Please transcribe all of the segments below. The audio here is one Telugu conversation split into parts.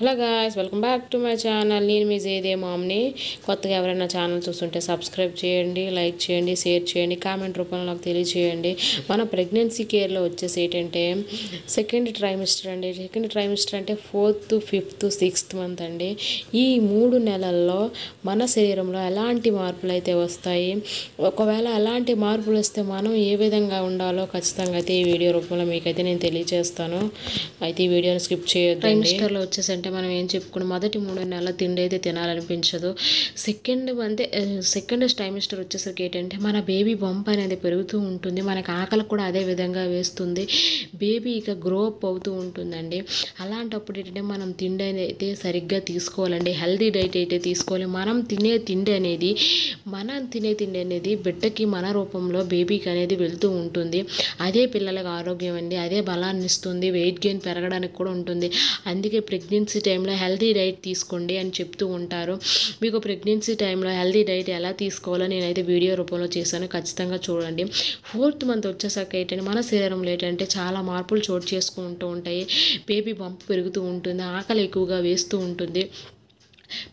Hello guys welcome back to my channel నేను మీ జేదే మామ్ని. కొత్తగా ఎవరైనా ఛానల్ చూస్తుంటే సబ్స్క్రైబ్ చేయండి లైక్ చేయండి షేర్ చేయండి కామెంట్ రూపంలో నాకు తెలియచేయండి మన ప్రెగ్నెన్సీ కేర్లో వచ్చేసి ఏంటంటే సెకండ్ ట్రైమిస్టర్ అండి. సెకండ్ ట్రైమిస్టర్ అంటే ఫోర్త్ ఫిఫ్త్ సిక్స్త్ మంత్ అండి. ఈ మూడు నెలల్లో మన శరీరంలో ఎలాంటి మార్పులు అయితే వస్తాయి? ఒకవేళ ఎలాంటి మార్పులు వస్తే మనం ఏ విధంగా ఉండాలో ఖచ్చితంగా అయితే ఈ వీడియో రూపంలో మీకైతే నేను తెలియజేస్తాను. అయితే ఈ వీడియోని స్కిప్ చేయొద్దండి. ట్రైమిస్టర్లో వచ్చేసి అంటే మనం ఏం చెప్పుకున్నాం? మొదటి మూడు నెలల తిండి అయితే తినాలనిపించదు. సెకండ్ అంటే సెకండ్ టైమిస్టర్ వచ్చేసరికి ఏంటంటే మన బేబీ బొంప అనేది పెరుగుతూ ఉంటుంది. మనకి ఆకలి కూడా అదే విధంగా వేస్తుంది. బేబీ ఇక గ్రో అప్ అవుతూ ఉంటుందండి. అలాంటప్పుడు ఏంటంటే మనం తిండి అయితే సరిగ్గా తీసుకోవాలండి. హెల్దీ డైట్ అయితే తీసుకోవాలి. మనం తినే తిండి అనేది మనం తినే తిండి అనేది బిడ్డకి మన రూపంలో బేబీకి అనేది వెళ్తూ ఉంటుంది. అదే పిల్లలకు ఆరోగ్యం అండి. అదే బలాన్ని ఇస్తుంది. వెయిట్ గెయిన్ పెరగడానికి కూడా ఉంటుంది. అందుకే ప్రెగ్నెన్సీ టైంలో హెల్దీ డైట్ తీసుకోండి అని చెప్తూ ఉంటారు. మీకు ప్రెగ్నెన్సీ టైంలో హెల్దీ డైట్ ఎలా తీసుకోవాలో నేనైతే వీడియో రూపంలో చేశాను. ఖచ్చితంగా చూడండి. ఫోర్త్ మంత్ వచ్చేసరికి ఏంటంటే మన శరీరంలో ఏంటంటే చాలా మార్పులు చోటు చేసుకుంటూ ఉంటాయి. బేబీ పంపు పెరుగుతూ ఉంటుంది. ఆకలి ఎక్కువగా వేస్తూ ఉంటుంది.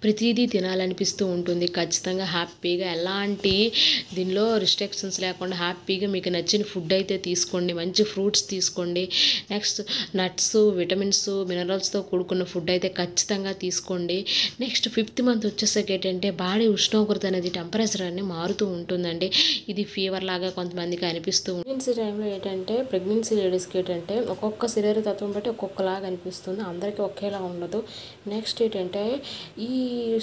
ప్రతిదీ తినాలనిపిస్తూ ఉంటుంది. ఖచ్చితంగా హ్యాపీగా ఎలాంటి దీనిలో రిస్ట్రిక్షన్స్ లేకుండా హ్యాపీగా మీకు నచ్చిన ఫుడ్ అయితే తీసుకోండి. మంచి ఫ్రూట్స్ తీసుకోండి. నెక్స్ట్ నట్స్ విటమిన్స్ మినరల్స్తో కూడుకున్న ఫుడ్ అయితే ఖచ్చితంగా తీసుకోండి. నెక్స్ట్ ఫిఫ్త్ మంత్ వచ్చేసరికి ఏంటంటే బాడీ ఉష్ణోగ్రత అనేది టెంపరేచర్ అనేది మారుతూ ఉంటుందండి. ఇది ఫీవర్ లాగా కొంతమందికి అనిపిస్తూ ప్రెగ్నెన్సీ టైంలో ఏంటంటే ప్రెగ్నెన్సీ లేడీస్కి ఏంటంటే ఒక్కొక్క శరీర తత్వం బట్టి ఒక్కొక్కలాగా అనిపిస్తుంది. అందరికీ ఒకేలా ఉండదు. నెక్స్ట్ ఏంటంటే ఈ ఈ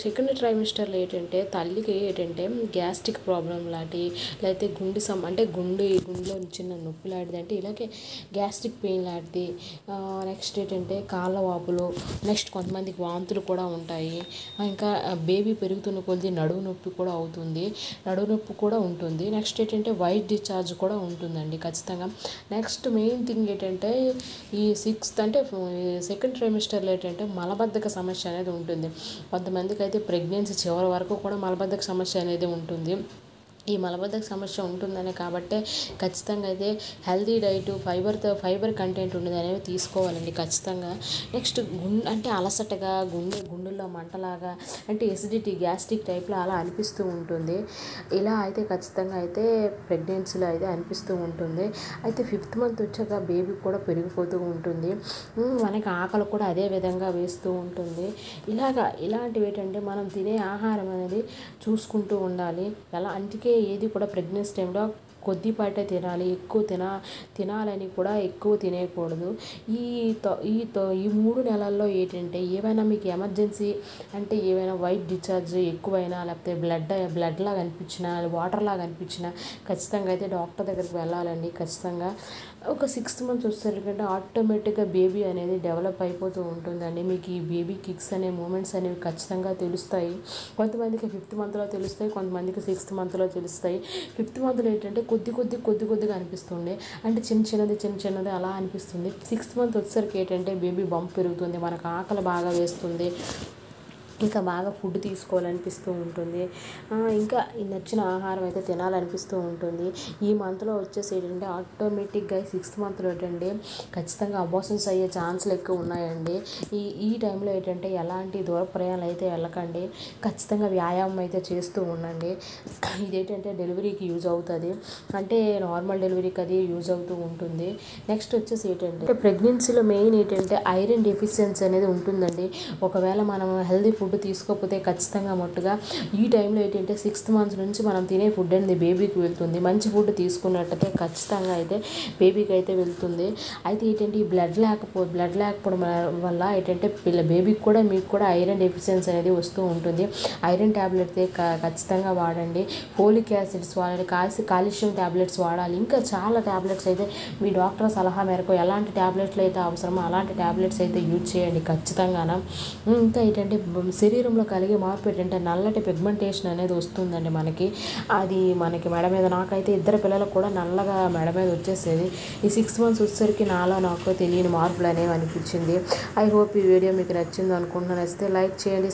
సెకండ్ ట్రైమిస్టర్లో ఏంటంటే తల్లికి ఏంటంటే గ్యాస్ట్రిక్ ప్రాబ్లం లాంటి లేకపోతే గుండె సం అంటే గుండె గుండెలో చిన్న నొప్పి లాంటిది అంటే ఇలాగే గ్యాస్ట్రిక్ పెయిన్ లాంటిది నెక్స్ట్ ఏంటంటే కాళ్ళ వాపులు నెక్స్ట్ కొంతమందికి వాంతులు కూడా ఉంటాయి. ఇంకా బేబీ పెరుగుతున్న కొద్ది నడువు నొప్పి కూడా అవుతుంది. నడువు నొప్పి కూడా ఉంటుంది. నెక్స్ట్ ఏంటంటే వైట్ డిశ్చార్జ్ కూడా ఉంటుందండి ఖచ్చితంగా. నెక్స్ట్ మెయిన్ థింగ్ ఏంటంటే ఈ సిక్స్త్ అంటే సెకండ్ ట్రైమిస్టర్లో ఏంటంటే మలబద్ధక సమస్య అనేది ఉంటుంది. కొంతమందికి అయితే ప్రెగ్నెన్సీ చివరి వరకు కూడా మలబద్ధక సమస్య అనేది ఉంటుంది. ఈ మలబద్ధక సమస్య ఉంటుందనే కాబట్టి ఖచ్చితంగా అయితే హెల్తీ డైట్ ఫైబర్తో ఫైబర్ కంటెంట్ ఉన్నది అనేవి తీసుకోవాలండి ఖచ్చితంగా. నెక్స్ట్ గుండె అంటే అలసటగా గుండె గుండెల్లో మంటలాగా అంటే ఎసిడిటీ గ్యాస్ట్రిక్ టైప్లో అలా అనిపిస్తూ ఉంటుంది. ఇలా అయితే ఖచ్చితంగా అయితే ప్రెగ్నెన్సీలో అయితే అనిపిస్తూ ఉంటుంది. అయితే ఫిఫ్త్ మంత్ వచ్చాక బేబీ కూడా పెరిగిపోతూ ఉంటుంది. మనకి ఆకలి కూడా అదే విధంగా వేస్తూ ఉంటుంది. ఇలాగా ఇలాంటివి ఏంటంటే మనం తినే ఆహారం అనేది చూసుకుంటూ ఉండాలి. ఎలా అందుకే ఏది కూడా ప్రెగ్నెన్సీ టైంలో కొద్దిపాటే తినాలి ఎక్కువ తిన తినాలని కూడా ఎక్కువ తినేయకూడదు. ఈ తో ఈ ఈ మూడు నెలల్లో ఏంటంటే ఏమైనా మీకు ఎమర్జెన్సీ అంటే ఏమైనా వైట్ డిశ్చార్జ్ ఎక్కువైనా లేకపోతే బ్లడ్ బ్లడ్ లాగా అనిపించినా వాటర్ లాగా అనిపించినా ఖచ్చితంగా అయితే డాక్టర్ దగ్గరికి వెళ్ళాలండి. ఖచ్చితంగా ఒక సిక్స్త్ మంత్స్ వచ్చేసరికంటే ఆటోమేటిక్గా బేబీ అనేది డెవలప్ అయిపోతూ ఉంటుందండి. మీకు ఈ బేబీ కిక్స్ అనే మూమెంట్స్ అనేవి ఖచ్చితంగా తెలుస్తాయి. కొంతమందికి ఫిఫ్త్ మంత్లో తెలుస్తాయి కొంతమందికి సిక్స్త్ మంత్లో తెలుస్తాయి. ఫిఫ్త్ మంత్లో ఏంటంటే కొద్ది కొద్ది కొద్ది కొద్దిగా అనిపిస్తుంది అంటే చిన్న చిన్నది చిన్న చిన్నది అలా అనిపిస్తుంది. సిక్స్త్ మంత్ వచ్చేసరికి ఏంటంటే బేబీ బంప్ పెరుగుతుంది. మనకు ఆకలి బాగా వేస్తుంది. ఇంకా బాగా ఫుడ్ తీసుకోవాలనిపిస్తూ ఉంటుంది. ఇంకా నచ్చిన ఆహారం అయితే తినాలనిపిస్తూ ఉంటుంది. ఈ మంత్లో వచ్చేసి ఏంటంటే ఆటోమేటిక్గా సిక్స్త్ మంత్లో ఏంటంటే ఖచ్చితంగా అబోషన్స్ అయ్యే ఛాన్సులు ఎక్కువ ఉన్నాయండి. ఈ ఈ టైంలో ఏంటంటే ఎలాంటి దూర ప్రయాణాలు అయితే వెళ్ళకండి. ఖచ్చితంగా వ్యాయామం అయితే చేస్తూ ఉండండి. ఇదేంటంటే డెలివరీకి యూజ్ అవుతుంది. అంటే నార్మల్ డెలివరీకి అది యూజ్ అవుతూ ఉంటుంది. నెక్స్ట్ వచ్చేసి ఏంటంటే ప్రెగ్నెన్సీలో మెయిన్ ఏంటంటే ఐరన్ డెఫిషియన్సీ అనేది ఉంటుందండి. ఒకవేళ మనం హెల్దీ ఫుడ్ తీసుకోకపోతే ఖచ్చితంగా మట్టుగా. ఈ టైంలో ఏంటంటే సిక్స్త్ మంత్స్ నుంచి మనం తినే ఫుడ్ అనేది బేబీకి వెళ్తుంది. మంచి ఫుడ్ తీసుకున్నట్టయితే ఖచ్చితంగా అయితే బేబీకి అయితే వెళ్తుంది. అయితే ఏంటంటే ఈ బ్లడ్ లేకపో బ్లడ్ లేకపోవడం వల్ల ఏంటంటే పిల్ల బేబీకి కూడా మీకు కూడా ఐరన్ డెఫిషియన్సీ అనేది వస్తూ ఉంటుంది. ఐరన్ ట్యాబ్లెట్ ఖచ్చితంగా వాడండి. ఫోలిక్ యాసిడ్స్ వాడాలి కాసి కాల్షియం ట్యాబ్లెట్స్ వాడాలి. ఇంకా చాలా ట్యాబ్లెట్స్ అయితే మీ డాక్టర్ సలహా మేరకు ఎలాంటి ట్యాబ్లెట్లు అయితే అవసరమో అలాంటి ట్యాబ్లెట్స్ అయితే యూజ్ చేయండి ఖచ్చితంగాన. ఇంకా ఏంటంటే శరీరంలో కలిగే మార్పు ఏంటంటే నల్లటి పిగ్మెంటేషన్ అనేది వస్తుందండి మనకి. అది మనకి మెడ మీద నాకైతే ఇద్దరు పిల్లలకు కూడా నల్లగా మెడ మీద వచ్చేసేది. ఈ సిక్స్ మంత్స్ వచ్చేసరికి నాలో నాకు తెలియని మార్పులు అనేవి అనిపించింది. ఐ హోప్ ఈ వీడియో మీకు నచ్చింది అనుకుంటున్నాను. నచ్చితే లైక్ చేయండి